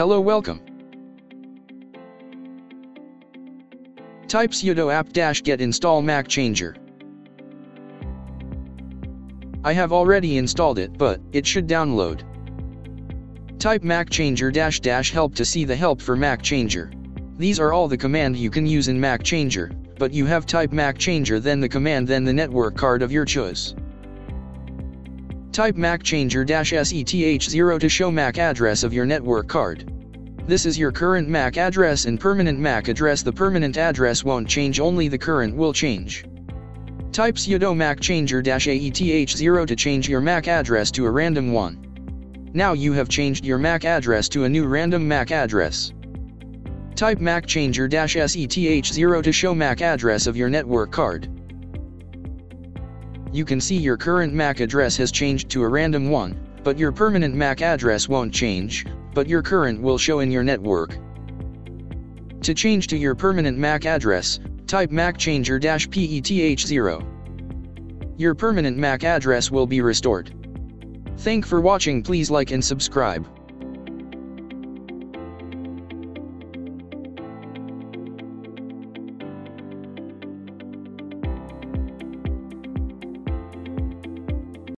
Hello welcome. Type sudo apt-get install Mac Changer. I have already installed it but, it should download. Type Mac Changer dash dash help to see the help for Mac Changer. These are all the command you can use in Mac Changer, but you have type Mac Changer then the command then the network card of your choice. Type Mac Changer dash s eth0 to show MAC address of your network card. This is your current MAC address and permanent MAC address the permanent address won't change only the current will change. Type sudo mac changer a eth0 to change your MAC address to a random one. Now you have changed your MAC address to a new random MAC address. Type mac changer s eth0 to show MAC address of your network card. You can see your current MAC address has changed to a random one, but your permanent MAC address won't change, but your current will show in your network. To change to your permanent MAC address, type mac changer-p eth0. Your permanent MAC address will be restored. Thank for watching please like and subscribe.